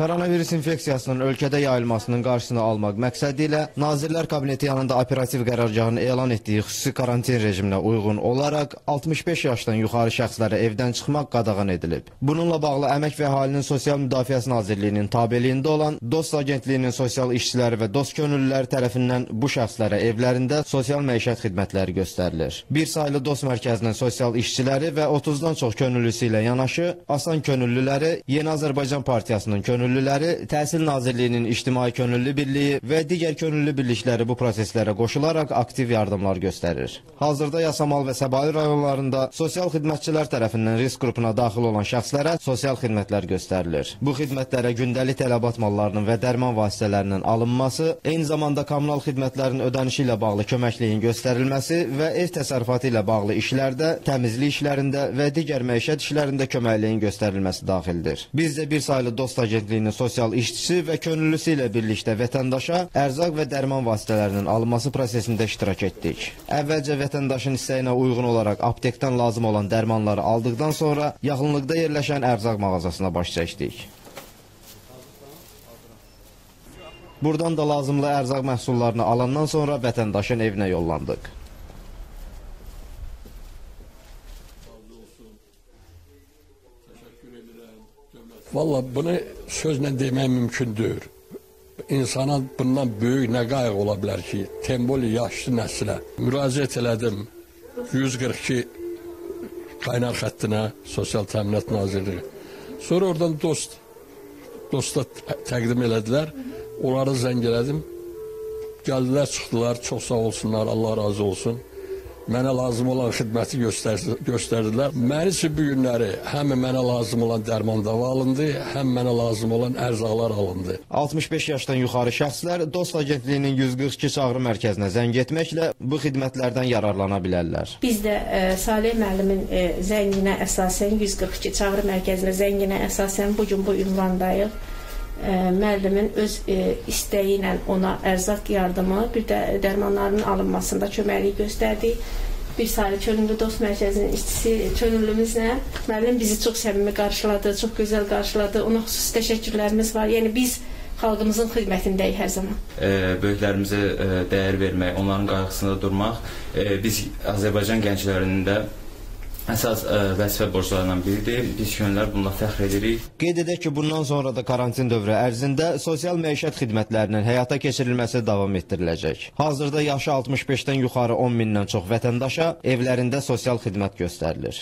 Koronavirus infeksiyasının ölkədə yayılmasının qarşısını almaq məqsədi ilə Nazirlər Kabineti yanında operativ qərargahın elan etdiyi xüsusi karantin rejiminə uyğun olaraq 65 yaşdan yuxarı şəxslərə evdən çıxmaq qadağan edilib. Bununla bağlı Əmək və Əhalinin Sosial Müdafiəsi Nazirliyinin tabeliyində olan Dost Agentliyinin sosial işçiləri və dost könüllüləri tərəfindən bu şəxslərə evlərində sosial məişət xidmətləri göstərilir. Bir saylı Dost Mərkəzinin sosial işçiləri və 30-dan çox könüllüsü ilə yanaşı Asan könüllüləri Yeni Azərbaycan Partiyasının könüllüləri könüllüləri, Təhsil Nazirliyinin İctimai Könüllü Birliyi və digər könüllü birlikləri bu proseslərə qoşularaq aktiv yardımlar göstərir. Hazırda Yasamal və Səbail rayonlarında sosial xidmətçilər tərəfindən risk qrupuna daxil olan şəxslərə sosial xidmətlər göstərilir. Bu xidmətlərə gündəlik tələbat mallarının və dərman vasitələrinin alınması, eyni zamanda kommunal xidmətlərin ödənişi ilə bağlı köməkliyin göstərilməsi və ev təsərrüfatı ilə bağlı işlərdə, təmizlik işlərində və digər məişət işlərində köməkliyin göstərilməsi daxildir. Biz də bir saylı dost agentliyinin sosial işçisi və könüllüsü ilə birlikdə vətəndaşa ərzaq və dərman vasitələrinin alınması prosesində iştirak etdik. Əvvəlcə vətəndaşın istəyinə uyğun olaraq aptekdən lazım olan dərmanları aldıqdan sonra yaxınlıqda yerləşən ərzaq mağazasına baş çəkdik. Buradan da lazımlı ərzaq məhsullarını alandan sonra vətəndaşın evinə yollandıq. Valla bunu sözlə demək mümkün deyil. İnsana bundan böyük nə qayğı ola bilər ki, temboli yaşlı nəslə müraciət elədim 142 qaynar xəttinə Sosial Təminat Nazirliyi. Sonra oradan dost dosta təqdim elədilər. Onları zəng elədim. Gəldilər, çıxdılar. Çox sağ olsunlar. Allah razı olsun mənə lazım olan xidməti göstər göstərdilər. Məni üçün bu günləri həm mənə lazım olan dərman dava alındı, həm mənə lazım olan ərzaqlar alındı. 65 yaşdan yuxarı şəxslər Dost Agentliyinin 142 çağrı mərkəzinə zəng etməklə bu xidmətlərdən yararlana bilərlər. Biz də e, Salih müəllimin e, zənginə əsasən 142 çağrı mərkəzinə zənginə əsasən bu gün bu ünvandayıq müəllimin öz istəyi ilə ona ərzaq yardımı, bir də dərmanların alınmasında köməklik göstərdi. Bir saylı könüllü dost mərkəzinin işçisi könüllümüzlə müəllim bizi çox səmimi qarşıladı, çox gözəl qarşıladı. Ona xüsusi təşəkkürlərimiz var. Yəni biz xalqımızın xidmətindəyik hər zaman. E, böyüklərimizə e, dəyər vermək, onların qayğısında durmaq e, biz Azərbaycan gənclərinin də əsas ə, vəzifə borclarından biridir. Biz könüllər bununla fəxr edirik. Qeyd edək ki, bundan sonra da karantin dövrü ərzində sosial məişət xidmətlərinin həyata keçirilməsi davam etdiriləcək. Hazırda yaşı 65-dən yuxarı 10 mindən çox vətəndaşa evlərində sosial xidmət göstərilir.